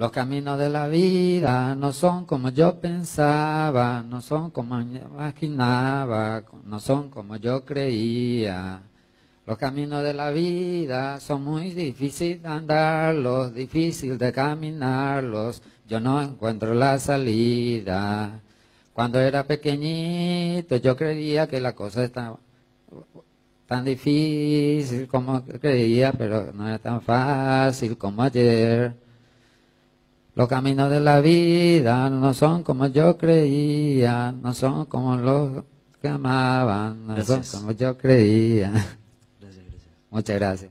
Los caminos de la vida no son como yo pensaba, no son como imaginaba, no son como yo creía. Los caminos de la vida son muy difíciles de andarlos, difícil de caminarlos. Yo no encuentro la salida. Cuando era pequeñito yo creía que la cosa estaba tan difícil como creía, pero no era tan fácil como ayer. Los caminos de la vida no son como yo creía, no son como los que amaban, no son como yo creía. Gracias, gracias. Muchas gracias.